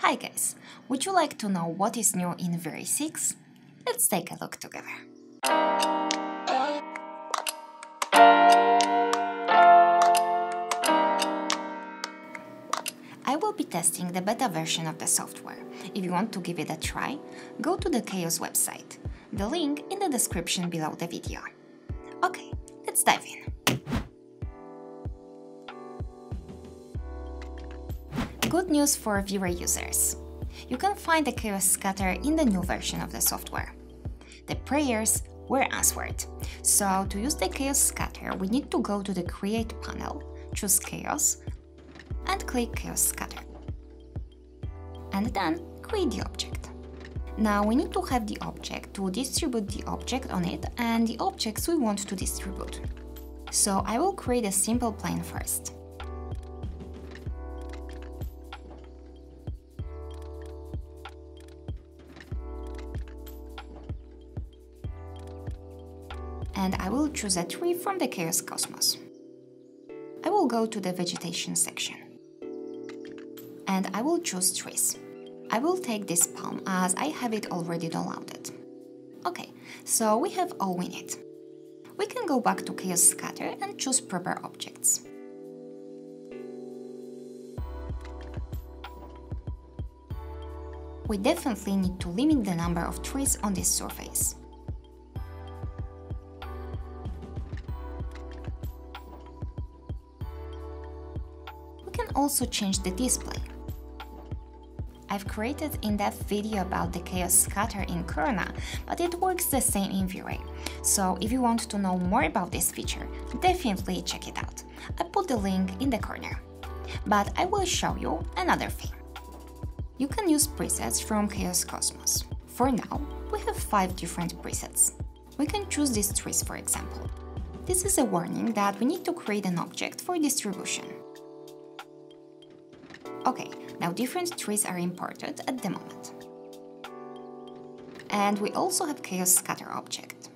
Hi guys, would you like to know what is new in V-Ray 6? Let's take a look together. I will be testing the beta version of the software. If you want to give it a try, go to the Chaos website. The link in the description below the video. Okay, let's dive in. Good news for V-Ray users. You can find the Chaos scatter in the new version of the software. The prayers were answered. So to use the Chaos scatter, we need to go to the Create panel, choose Chaos, and click Chaos Scatter. And then create the object. Now we need to have the object to distribute the object on it and the objects we want to distribute. So I will create a simple plane first. And I will choose a tree from the Chaos Cosmos. I will go to the vegetation section. And I will choose trees. I will take this palm as I have it already downloaded. Okay, so we have all we need. We can go back to Chaos Scatter and choose proper objects. We definitely need to limit the number of trees on this surface. Can also change the display. I've created in-depth video about the Chaos Scatter in Corona, but it works the same in V-Ray. So if you want to know more about this feature, definitely check it out. I put the link in the corner. But I will show you another thing. You can use presets from Chaos Cosmos. For now, we have 5 different presets. We can choose these trees for example. This is a warning that we need to create an object for distribution. Okay, now different trees are imported at the moment. And we also have Chaos Scatter object.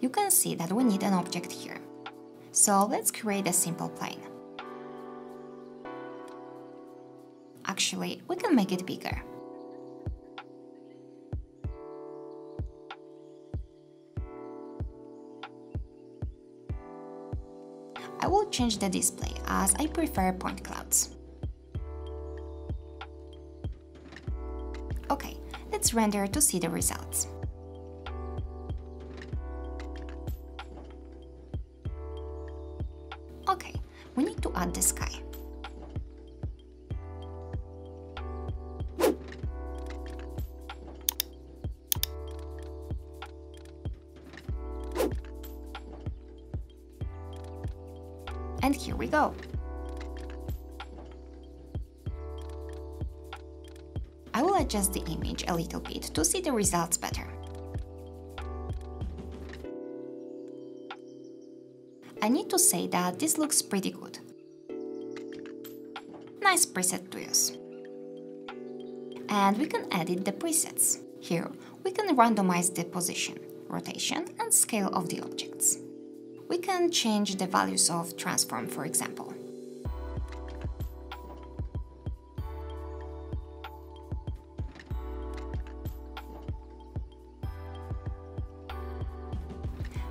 You can see that we need an object here. So let's create a simple plane. Actually, we can make it bigger. Change the display as I prefer point clouds. Okay, let's render to see the results. And here we go. I will adjust the image a little bit to see the results better. I need to say that this looks pretty good. Nice preset to use. And we can edit the presets. Here, we can randomize the position, rotation and scale of the objects. We can change the values of transform, for example.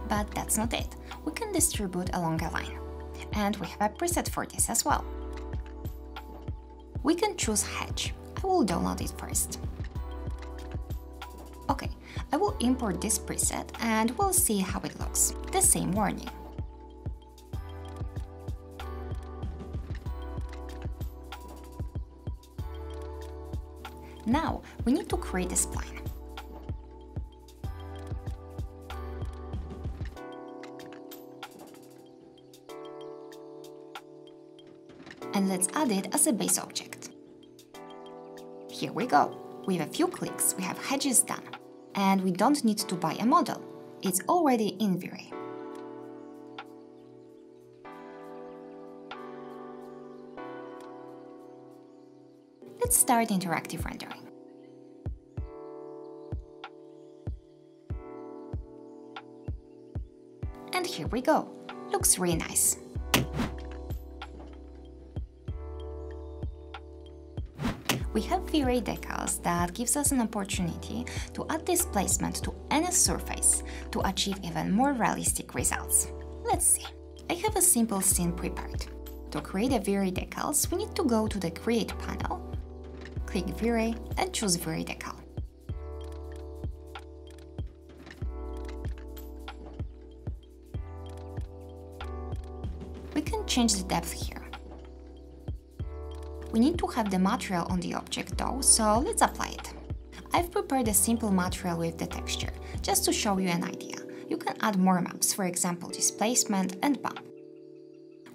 But that's not it. We can distribute along a line. And we have a preset for this as well. We can choose Hedge. I will download it first. Will import this preset and we'll see how it looks. The same warning. Now, we need to create a spline. And let's add it as a base object. Here we go. With a few clicks, we have hedges done. And we don't need to buy a model. It's already in V-Ray. Let's start interactive rendering. And here we go. Looks really nice. We have V-Ray decals that gives us an opportunity to add displacement to any surface to achieve even more realistic results. Let's see. I have a simple scene prepared. To create a V-Ray decals, we need to go to the Create panel, click V-Ray and choose V-Ray decal. We can change the depth here. We need to have the material on the object though, so let's apply it. I've prepared a simple material with the texture, just to show you an idea. You can add more maps, for example displacement and bump.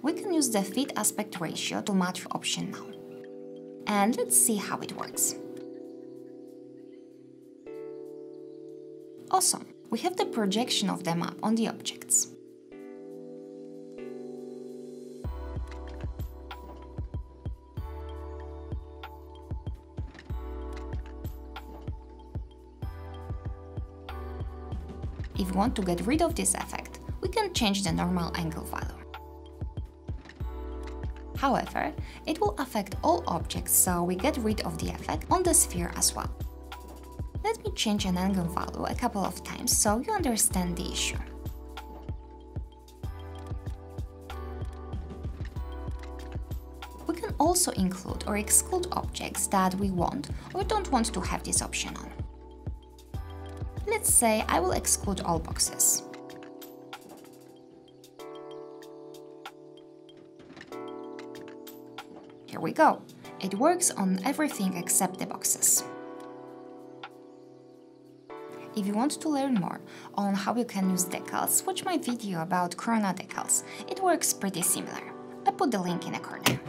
We can use the fit aspect ratio to material option now. And let's see how it works. Awesome! We have the projection of the map on the objects. If we want to get rid of this effect, we can change the normal angle value. However, it will affect all objects, so we get rid of the effect on the sphere as well. Let me change an angle value a couple of times so you understand the issue. We can also include or exclude objects that we want or don't want to have this option on. Let's say I will exclude all boxes. Here we go. It works on everything except the boxes. If you want to learn more on how you can use decals, watch my video about Corona decals. It works pretty similar. I put the link in the corner.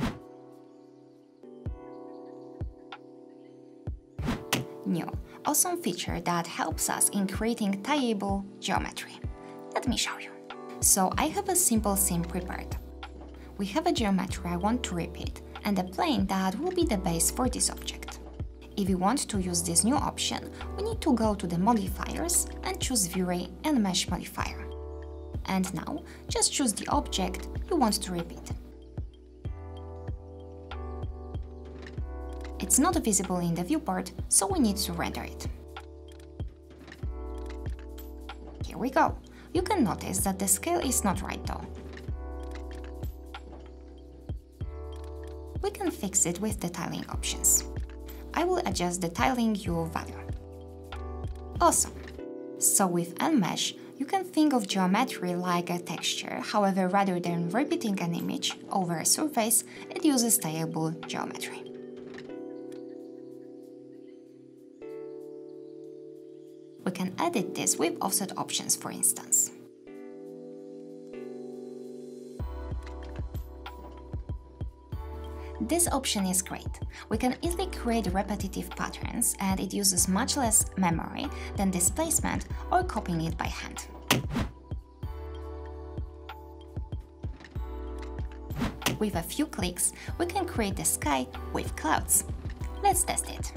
New awesome feature that helps us in creating tileable geometry. Let me show you. So I have a simple scene prepared. We have a geometry I want to repeat and a plane that will be the base for this object. If you want to use this new option, we need to go to the modifiers and choose V-Ray Enmesh modifier. And now, just choose the object you want to repeat. It's not visible in the viewport, so we need to render it. Here we go. You can notice that the scale is not right though. We can fix it with the tiling options. I will adjust the tiling U value. Awesome! So with Enmesh, you can think of geometry like a texture, however rather than repeating an image over a surface, it uses tileable geometry. We can edit this with offset options, for instance. This option is great. We can easily create repetitive patterns and it uses much less memory than displacement or copying it by hand. With a few clicks, we can create the sky with clouds. Let's test it.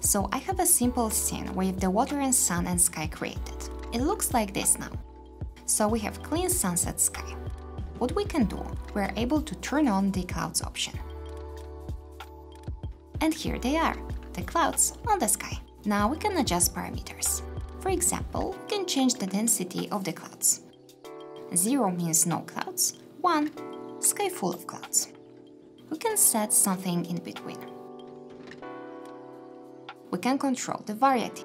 So I have a simple scene with the water and sun and sky created. It looks like this now. So we have clean sunset sky. What we can do, we're able to turn on the clouds option. And here they are, the clouds on the sky. Now we can adjust parameters. For example, we can change the density of the clouds. 0 means no clouds, 1 sky full of clouds. We can set something in between we can control the variety.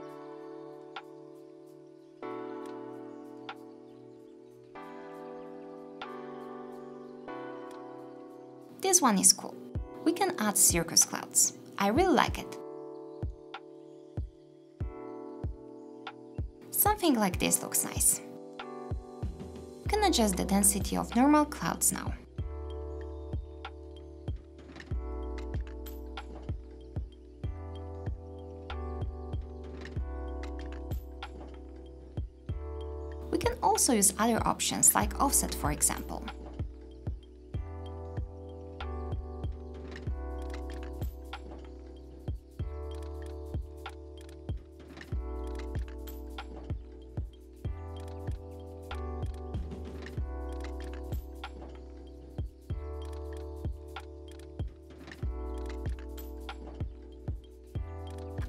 This one is cool. We can add cirrus clouds. I really like it. Something like this looks nice. Can adjust the density of normal clouds now. also use other options like offset for example.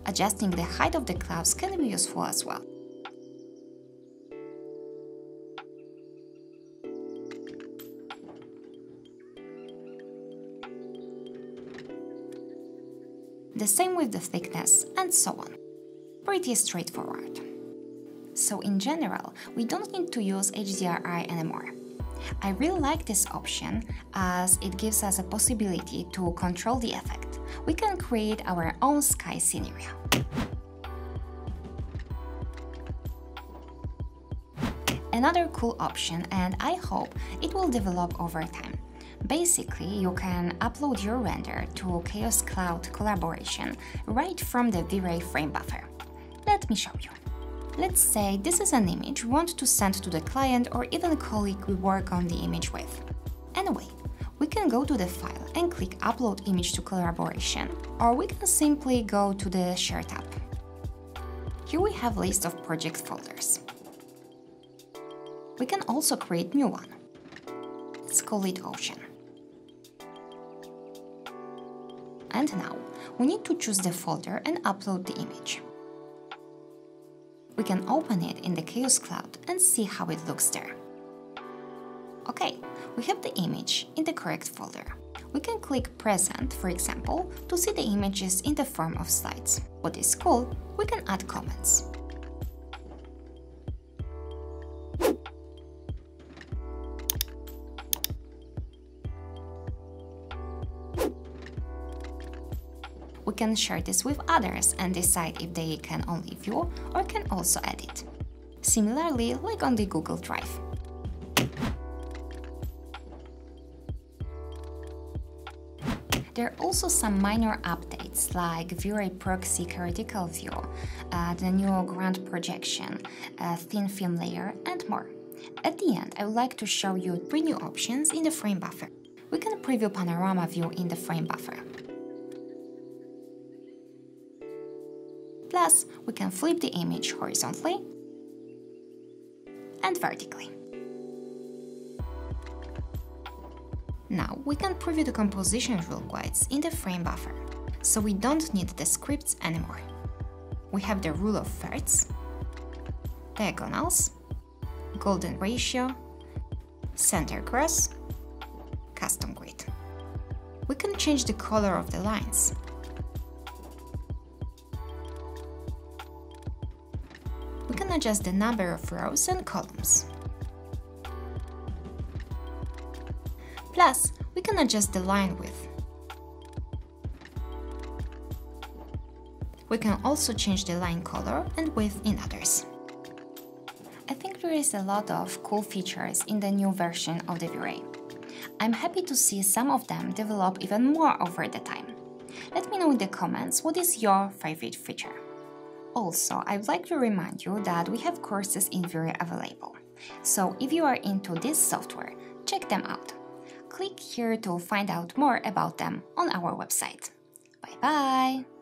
Adjusting the height of the clouds can be useful as well. The same with the thickness, and so on. Pretty straightforward. So in general, we don't need to use HDRI anymore. I really like this option as it gives us a possibility to control the effect. We can create our own sky scenario. Another cool option, and I hope it will develop over time, Basically, you can upload your render to Chaos Cloud collaboration right from the V-Ray frame buffer. Let me show you. Let's say this is an image we want to send to the client or even a colleague we work on the image with. Anyway, we can go to the file and click Upload image to collaboration, or we can simply go to the Share tab. Here we have a list of project folders. We can also create new one. Let's call it Ocean. And now, we need to choose the folder and upload the image. We can open it in the Chaos Cloud and see how it looks there. Okay, we have the image in the correct folder. We can click Present, for example, to see the images in the form of slides. What is cool, we can add comments. Can share this with others and decide if they can only view or can also edit. Similarly, like on the Google Drive. There are also some minor updates like V-Ray Proxy Critical View, uh, the new Ground Projection, a thin film layer, and more. At the end, I would like to show you three new options in the frame buffer. We can preview panorama view in the frame buffer. We can flip the image horizontally and vertically. Now we can preview the composition rule guides in the frame buffer, so we don't need the scripts anymore. We have the rule of thirds, diagonals, golden ratio, center cross, custom grid. We can change the color of the lines adjust the number of rows and columns. Plus, we can adjust the line width. We can also change the line color and width in others. I think there is a lot of cool features in the new version of the V-Ray. I'm happy to see some of them develop even more over the time. Let me know in the comments what is your favorite feature. Also, I'd like to remind you that we have courses in V-Ray available. So if you are into this software, check them out. Click here to find out more about them on our website. Bye bye!